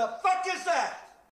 the fuck is that?